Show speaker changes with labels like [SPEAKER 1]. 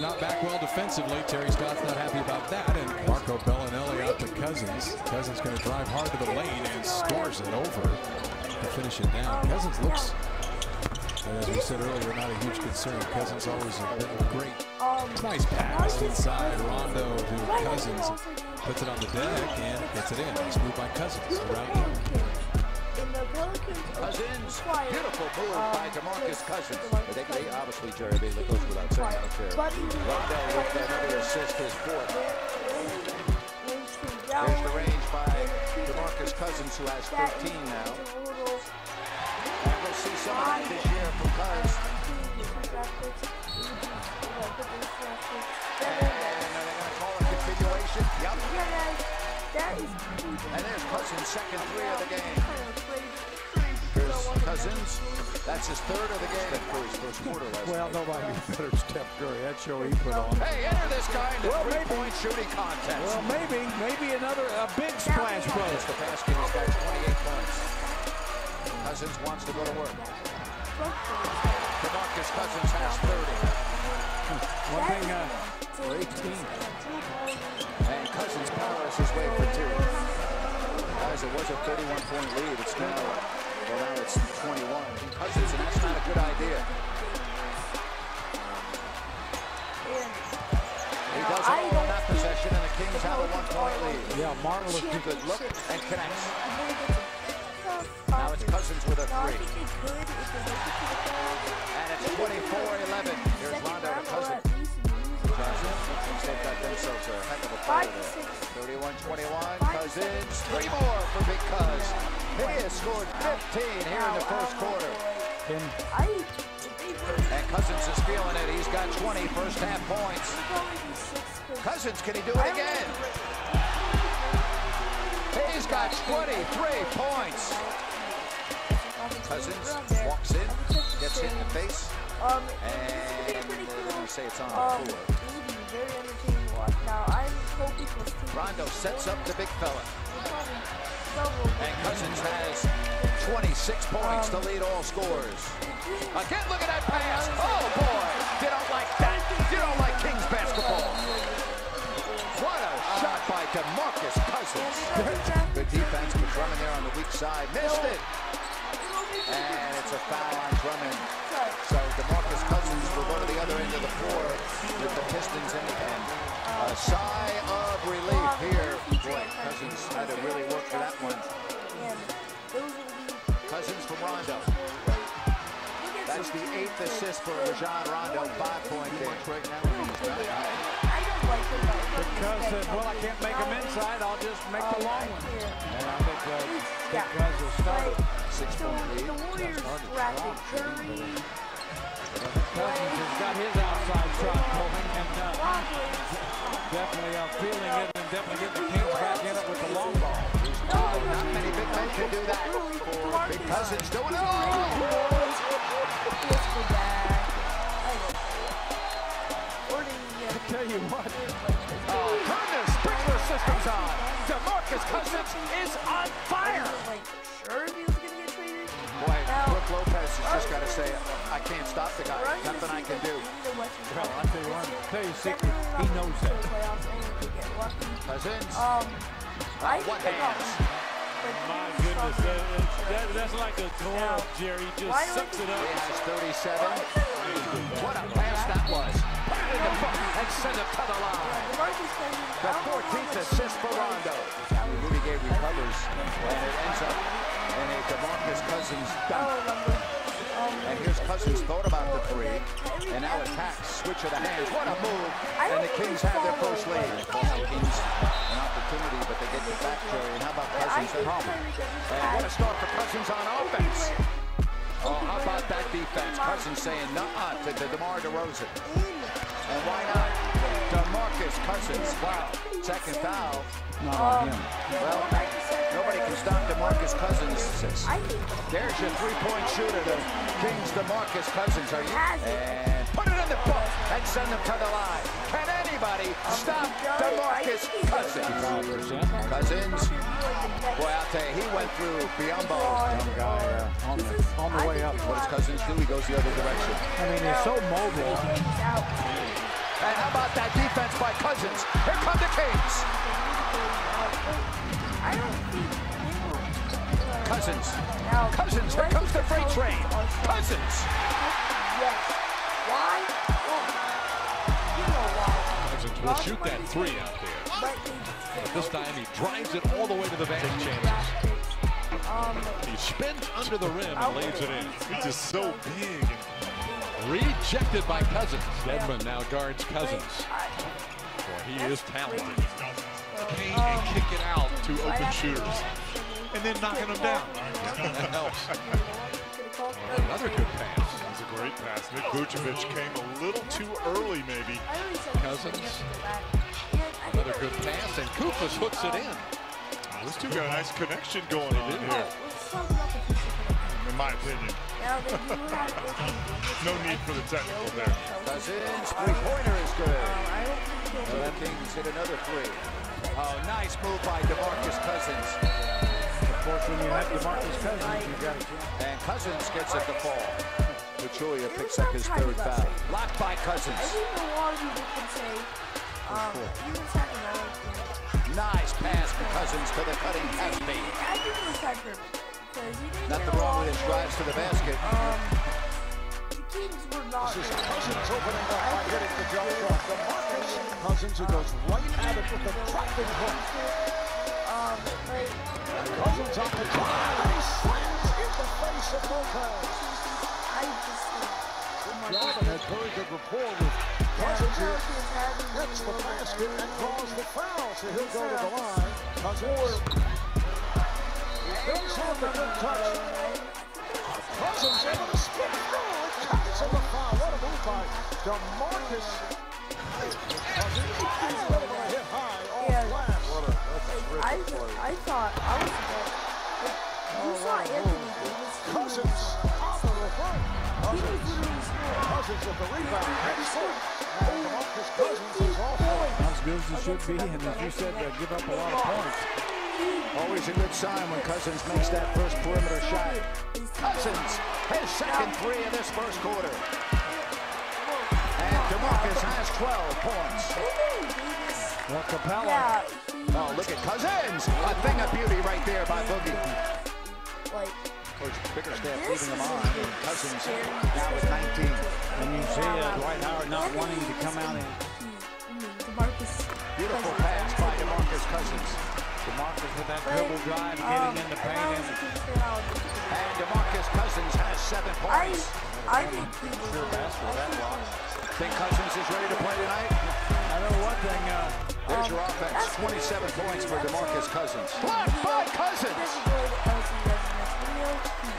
[SPEAKER 1] Not back well defensively. Terry Scott's not happy about that. And Marco Belinelli out to Cousins. Cousins going to drive hard to the lane and scores it over to finish it down. Cousins looks, as we said earlier, not a huge concern. Cousins always a great, nice pass inside. Rondo to Cousins. Puts it on the deck and gets it in. Nice move by Cousins around
[SPEAKER 2] Cousins, beautiful move by DeMarcus Cousins. They, they obviously, Jerry, that goes without saying out there. Rondo with another assist, his fourth. There's the range by DeMarcus Cousins, who has 13 now. And we'll see some of that this year from Cuz. And are they going to call a continuation? Yep. And there's Cousins' second three of the game. Here's Cousins. That's his third of the game. Steph Curry's first quarter last
[SPEAKER 3] Well,
[SPEAKER 2] night.
[SPEAKER 3] nobody better Steph Curry. That show he put on.
[SPEAKER 2] Hey, enter this guy in the
[SPEAKER 3] Well,
[SPEAKER 2] three-point shooting contest.
[SPEAKER 3] Well, maybe, maybe another a big splash
[SPEAKER 2] Just
[SPEAKER 3] play.
[SPEAKER 2] the basket, he's got 28 points. Cousins wants to go to work. DeMarcus Cousins has 30.
[SPEAKER 3] One thing, uh, great team.
[SPEAKER 2] And Cousins powers his way for two. Guys, it was a 31-point lead. It's now, well, now it's 21. Cousins, and that's not a good idea. He does it all on that possession, and the Kings have a one-point lead.
[SPEAKER 3] Yeah, marvelous.
[SPEAKER 2] Good look and connects. Now it's Cousins with a three. And it's 24-11. Here's Rondo to Cousins. Cousins, they've got themselves a heck of a play there. 31-21, Cousins, three more for Big Cuz. He has scored 15 here in the first quarter.
[SPEAKER 3] And
[SPEAKER 2] Cousins is feeling it. He's got 20 first half points. Cousins, can he do it again? He's got 23 points. Cousins walks in, gets hit in the face,
[SPEAKER 4] Um,
[SPEAKER 2] and they're going to say it's on
[SPEAKER 4] Um,
[SPEAKER 2] the floor.
[SPEAKER 4] be very entertaining watch. Now, I'm hoping this.
[SPEAKER 2] Rondo sets up the big fella. And Cousins has 26 points to lead all scores. Again, look at that pass. Oh, boy. You don't like that. You don't like Kings basketball. What a shot by DeMarcus Cousins. Good defense, but Drummond there on the weak side. Missed it. And it's a foul on Drummond. So DeMarcus Cousins will go to the other end of the floor with the Pistons in the end. A sigh of relief here. Boy, Cousins had to really work for that one. Cousins from Rondo. That's the eighth assist for Rajon Rondo. Five-point game. Right now,
[SPEAKER 4] I don't like it. though.
[SPEAKER 3] because, uh, well, I can't make them inside, I'll just make the long one. And I think uh,
[SPEAKER 4] Yeah.
[SPEAKER 3] because it started.
[SPEAKER 4] So
[SPEAKER 2] Six-point lead.
[SPEAKER 4] the Warriors drafted Curry,
[SPEAKER 3] Cousins has got his outside shot going, and uh, definitely uh, feeling it and definitely getting the Kings back in it with the long ball.
[SPEAKER 2] Not many big men can do that. Big Cousins doing it all.
[SPEAKER 3] I tell you what,
[SPEAKER 2] Oh, turn the sprinkler systems on. DeMarcus Cousins is on fire. Just got to say, I can't stop the guy. Nothing I can do.
[SPEAKER 3] well, I tell you what, tell you secret, he knows that.
[SPEAKER 2] Cousins.
[SPEAKER 4] Um, I
[SPEAKER 2] What
[SPEAKER 4] think about
[SPEAKER 2] hands?
[SPEAKER 5] My goodness, that, that, that's like a glove, Jerry. He
[SPEAKER 4] Why
[SPEAKER 5] just
[SPEAKER 4] do
[SPEAKER 5] sucks it up.
[SPEAKER 2] He has 37. What a pass that was. Put it in the book and send it to the line. The 14th assist for Rondo. Rudy Gay recovers, and it ends up in a DeMarcus Cousins dunk. And here's Cousins thought about the three, and now attacks, switch of the hands. What a move! And the Kings have their first lead. It cost the Kings an opportunity, but they get it back, Jerry. And how about Cousins? at home? And what a start for Cousins on offense. Oh, how about that defense? Cousins saying nuh-uh to, to DeMar DeRozan. And why not? DeMarcus Cousins. Wow. Second foul.
[SPEAKER 3] Not on him.
[SPEAKER 2] Well, nobody can stop DeMarcus Cousins. There's your three-point shooter, the Kings DeMarcus Cousins. Are you?
[SPEAKER 4] Has it.
[SPEAKER 2] And put it in the book and send them to the line. Can anybody stop DeMarcus Cousins? Cousins. Boy, I'll tell you, he went through Biyombo.
[SPEAKER 3] Young guy uh, on, the, on the way up.
[SPEAKER 2] What does Cousins do? He goes the other direction.
[SPEAKER 3] I mean, he's so mobile.
[SPEAKER 2] And And how about that defense by Cousins. Cousins, here comes the freight train. Cousins.
[SPEAKER 4] Yes. Why? You know why.
[SPEAKER 1] Cousins will shoot that three out there.
[SPEAKER 4] But
[SPEAKER 1] this time he drives it all the way to the bank. Chances. He spins under the rim and lays it in.
[SPEAKER 5] He's just so big.
[SPEAKER 1] Rejected by Cousins. Dedmon now guards Cousins. Boy, he is talented.
[SPEAKER 4] Um,
[SPEAKER 5] and kick it out to open shooters.
[SPEAKER 4] That,
[SPEAKER 5] And then knocking them down.
[SPEAKER 1] That helps. Another good pass.
[SPEAKER 5] That was a great pass. Nick Vucevic came a little too early, maybe.
[SPEAKER 4] I already said
[SPEAKER 1] Cousins.
[SPEAKER 4] that. And I think
[SPEAKER 1] Another good pass, and Kufas hooks it in.
[SPEAKER 5] Those two got a nice connection going on here,
[SPEAKER 4] let's talk about the future connection.
[SPEAKER 5] in my opinion.
[SPEAKER 4] Now they do have Anthony Davis.
[SPEAKER 5] No need for the technical there.
[SPEAKER 2] Cousins, three-pointer is good.
[SPEAKER 4] I don't think he'll
[SPEAKER 2] So
[SPEAKER 4] be
[SPEAKER 2] the Kings hit another three. Oh, nice move by DeMarcus Cousins.
[SPEAKER 3] Of course, when you have DeMarcus Cousins, you've got a.
[SPEAKER 2] And Cousins gets it to fall. Pachulia picks up his third foul. Blocked by Cousins.
[SPEAKER 4] think a lot of people can say, um, even Sacramento can.
[SPEAKER 2] Nice pass for Cousins to the cutting Casspi.
[SPEAKER 4] I think it was Ty Kirby. Because he didn't
[SPEAKER 2] Nothing wrong
[SPEAKER 4] lot
[SPEAKER 2] with his drives to the basket.
[SPEAKER 4] Um, the Kings were not. This is
[SPEAKER 6] Cousins opening up by hitting the jump shot. DeMarcus Cousins, who goes right at it with a driving hook.
[SPEAKER 4] Um, but
[SPEAKER 6] on the drive, he slams in the face of Lopez.
[SPEAKER 4] I.
[SPEAKER 6] Has very good rapport with
[SPEAKER 4] having
[SPEAKER 6] Hits the basket and draws the foul, so he'll go to the line. Cousins. Does have the good touch. Cousins able to spin through and cancel the foul. What a move by DeMarcus. Cousins
[SPEAKER 4] you saw Anthony Davis. he was-
[SPEAKER 6] Cousins off the reverse.
[SPEAKER 4] He was literally scoring.
[SPEAKER 6] Cousins with the rebound. Head foot. And Cousins is off
[SPEAKER 3] as good as he should be, and as you said, they give up a lot of points.
[SPEAKER 2] Always a good sign when Cousins makes that first perimeter shot. Cousins, his second three of this first quarter. And DeMarcus has 12 points.
[SPEAKER 3] Well,
[SPEAKER 4] Capela,
[SPEAKER 2] Oh, look at Cousins. A thing of beauty right there by Boogie.
[SPEAKER 4] Like
[SPEAKER 2] Coach Bickerstaff
[SPEAKER 4] this
[SPEAKER 2] leaving
[SPEAKER 4] is
[SPEAKER 2] him on.
[SPEAKER 4] good
[SPEAKER 2] Cousins
[SPEAKER 4] scary
[SPEAKER 2] now with 19.
[SPEAKER 3] and you see uh, Dwight Howard not
[SPEAKER 4] Anthony
[SPEAKER 3] wanting to come out
[SPEAKER 4] and
[SPEAKER 3] and
[SPEAKER 4] he- I mean, DeMarcus
[SPEAKER 2] Beautiful
[SPEAKER 4] Cousins.
[SPEAKER 2] pass by DeMarcus Cousins.
[SPEAKER 3] DeMarcus with that
[SPEAKER 4] But,
[SPEAKER 3] dribble drive,
[SPEAKER 4] um,
[SPEAKER 3] getting in the paint. and-
[SPEAKER 4] Kings fan, I would be too.
[SPEAKER 2] And DeMarcus Cousins has seven points.
[SPEAKER 4] I think he was.
[SPEAKER 3] Sure basket, that block.
[SPEAKER 2] Think Cousins is ready to play tonight?
[SPEAKER 3] I know one thing, uh,
[SPEAKER 2] There's your
[SPEAKER 4] Um,
[SPEAKER 2] offense. 27
[SPEAKER 4] good.
[SPEAKER 2] points for DeMarcus. Cousins.
[SPEAKER 4] He
[SPEAKER 2] Blocked by Cousins.
[SPEAKER 4] Go to